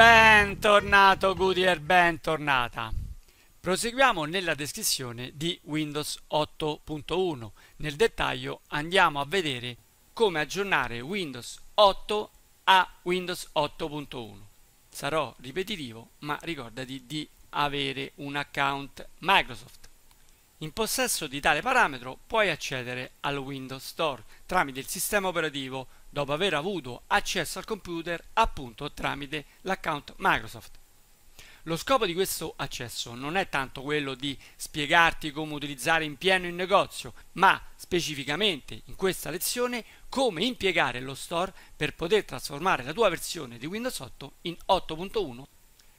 Bentornato Goodyear, bentornata. Proseguiamo nella descrizione di Windows 8.1. Nel dettaglio andiamo a vedere come aggiornare Windows 8 a Windows 8.1. Sarò ripetitivo, ma ricordati di avere un account Microsoft. In possesso di tale parametro puoi accedere al Windows Store tramite il sistema operativo dopo aver avuto accesso al computer appunto tramite l'account Microsoft. Lo scopo di questo accesso non è tanto quello di spiegarti come utilizzare in pieno il negozio, ma specificamente in questa lezione come impiegare lo store per poter trasformare la tua versione di Windows 8 in 8.1,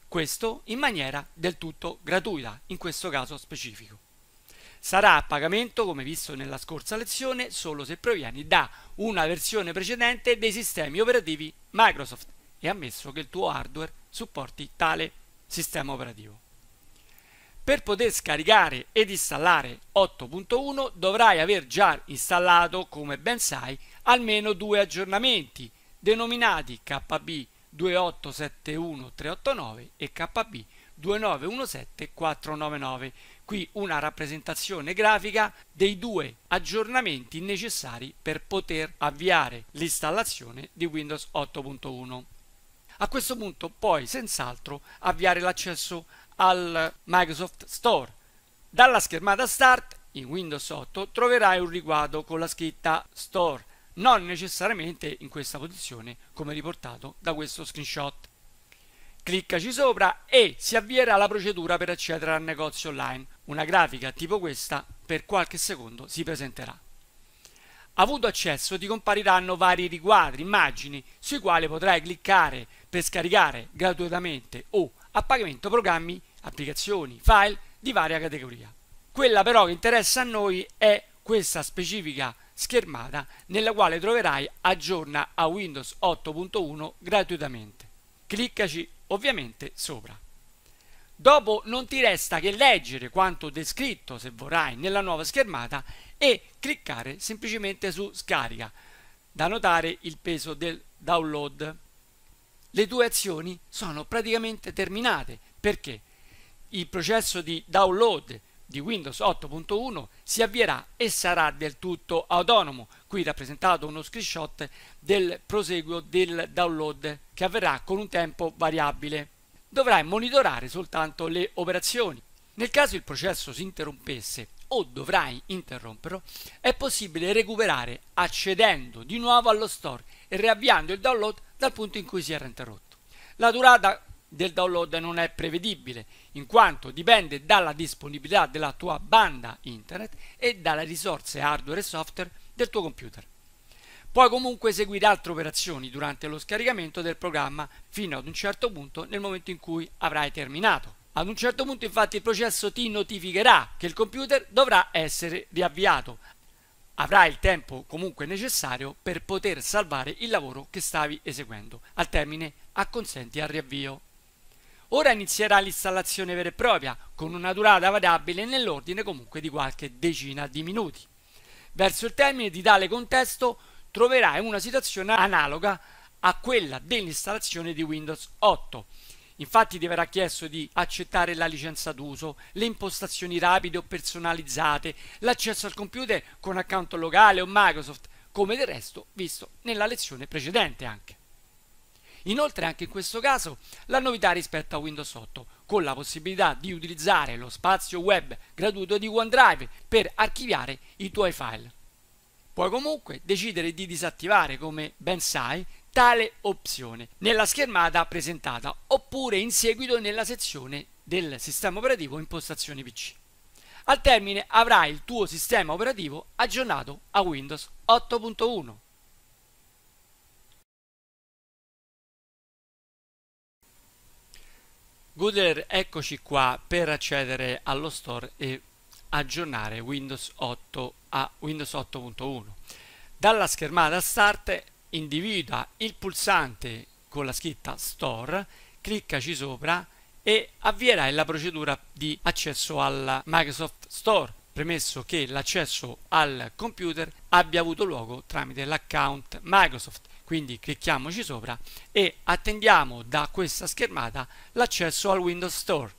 questo in maniera del tutto gratuita, in questo caso specifico. Sarà a pagamento, come visto nella scorsa lezione, solo se provieni da una versione precedente dei sistemi operativi Microsoft e ammesso che il tuo hardware supporti tale sistema operativo. Per poter scaricare ed installare 8.1 dovrai aver già installato, come ben sai, almeno due aggiornamenti denominati KB 2871389 e KB 2917499 qui una rappresentazione grafica dei due aggiornamenti necessari per poter avviare l'installazione di Windows 8.1. A questo punto puoi senz'altro avviare l'accesso al Microsoft Store. Dalla schermata Start in Windows 8 troverai un riquadro con la scritta Store, non necessariamente in questa posizione come riportato da questo screenshot. Cliccaci sopra e si avvierà la procedura per accedere al negozio online. Una grafica tipo questa per qualche secondo si presenterà. Avuto accesso ti compariranno vari riquadri, immagini, sui quali potrai cliccare per scaricare gratuitamente o a pagamento programmi, applicazioni, file di varia categoria. Quella però che interessa a noi è questa specifica schermata nella quale troverai aggiorna a Windows 8.1 gratuitamente. Cliccaci ovviamente sopra. Dopo non ti resta che leggere quanto descritto, se vorrai, nella nuova schermata e cliccare semplicemente su scarica, da notare il peso del download. Le tue azioni sono praticamente terminate perché il processo di download di Windows 8.1 si avvierà e sarà del tutto autonomo. Qui rappresentato uno screenshot del proseguo del download che avverrà con un tempo variabile. Dovrai monitorare soltanto le operazioni. Nel caso il processo si interrompesse o dovrai interromperlo, è possibile recuperare accedendo di nuovo allo store e riavviando il download dal punto in cui si era interrotto. La durata del download non è prevedibile, in quanto dipende dalla disponibilità della tua banda internet e dalle risorse hardware e software del tuo computer. Puoi comunque eseguire altre operazioni durante lo scaricamento del programma fino ad un certo punto nel momento in cui avrai terminato. Ad un certo punto infatti il processo ti notificherà che il computer dovrà essere riavviato. Avrai il tempo comunque necessario per poter salvare il lavoro che stavi eseguendo. Al termine acconsenti al riavvio. Ora inizierà l'installazione vera e propria, con una durata variabile nell'ordine comunque di qualche decina di minuti. Verso il termine di tale contesto troverai una situazione analoga a quella dell'installazione di Windows 8. Infatti ti verrà chiesto di accettare la licenza d'uso, le impostazioni rapide o personalizzate, l'accesso al computer con account locale o Microsoft, come del resto visto nella lezione precedente anche. Inoltre anche in questo caso la novità rispetto a Windows 8 con la possibilità di utilizzare lo spazio web gratuito di OneDrive per archiviare i tuoi file. Puoi comunque decidere di disattivare, come ben sai, tale opzione nella schermata presentata oppure in seguito nella sezione del sistema operativo impostazioni PC. Al termine avrai il tuo sistema operativo aggiornato a Windows 8.1. Goodler eccoci qua per accedere allo store e aggiornare Windows 8 a Windows 8.1 dalla schermata start individua il pulsante con la scritta store cliccaci sopra e avvierai la procedura di accesso al Microsoft Store. Premesso che l'accesso al computer abbia avuto luogo tramite l'account Microsoft. Quindi clicchiamoci sopra e attendiamo da questa schermata l'accesso al Windows Store.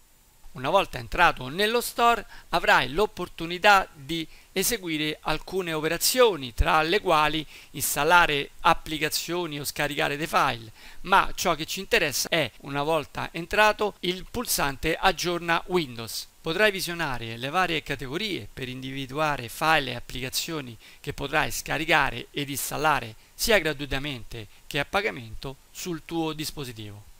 Una volta entrato nello store avrai l'opportunità di eseguire alcune operazioni tra le quali installare applicazioni o scaricare dei file. Ma ciò che ci interessa è una volta entrato il pulsante aggiorna Windows. Potrai visionare le varie categorie per individuare file e applicazioni che potrai scaricare ed installare sia gratuitamente che a pagamento sul tuo dispositivo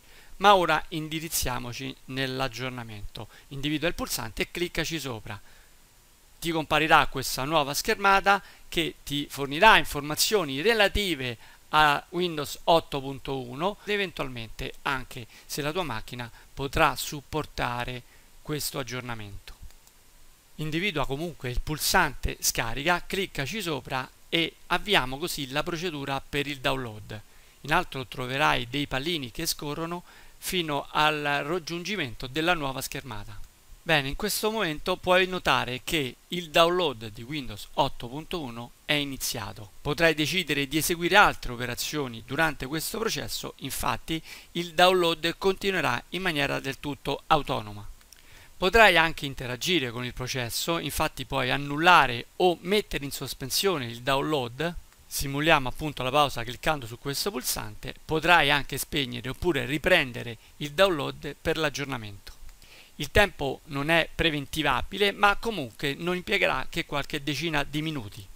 ma ora indirizziamoci nell'aggiornamento. Individua il pulsante e cliccaci sopra. Ti comparirà questa nuova schermata che ti fornirà informazioni relative a Windows 8.1 ed eventualmente anche se la tua macchina potrà supportare questo aggiornamento. Individua comunque il pulsante scarica, cliccaci sopra e avviamo così la procedura per il download. In alto troverai dei pallini che scorrono fino al raggiungimento della nuova schermata. Bene, in questo momento puoi notare che il download di Windows 8.1 è iniziato. Potrai decidere di eseguire altre operazioni durante questo processo, infatti il download continuerà in maniera del tutto autonoma. Potrai anche interagire con il processo, infatti puoi annullare o mettere in sospensione il download simuliamo appunto la pausa cliccando su questo pulsante, potrai anche spegnere oppure riprendere il download per l'aggiornamento. Il tempo non è preventivabile ma comunque non impiegherà che qualche decina di minuti.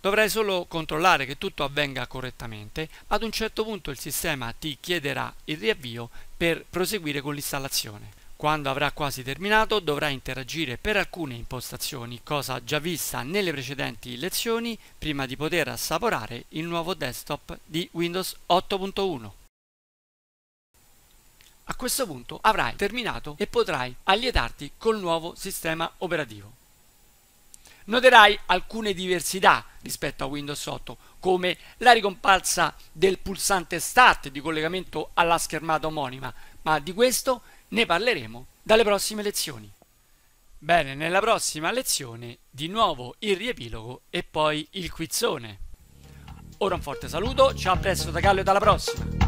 Dovrai solo controllare che tutto avvenga correttamente, ad un certo punto il sistema ti chiederà il riavvio per proseguire con l'installazione. Quando avrà quasi terminato dovrà interagire per alcune impostazioni, cosa già vista nelle precedenti lezioni, prima di poter assaporare il nuovo desktop di Windows 8.1. A questo punto avrai terminato e potrai allietarti col nuovo sistema operativo. Noterai alcune diversità rispetto a Windows 8, come la ricomparsa del pulsante Start di collegamento alla schermata omonima, ma di questo ne parleremo dalle prossime lezioni. Bene, nella prossima lezione di nuovo il riepilogo e poi il quizzone. Ora un forte saluto, ciao a presto da Gallo e alla prossima!